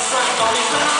sounds of the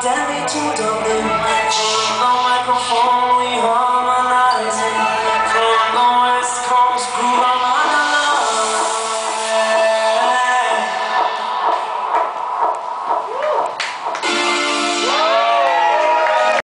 Delhi to Dublin. Shh, the microphone.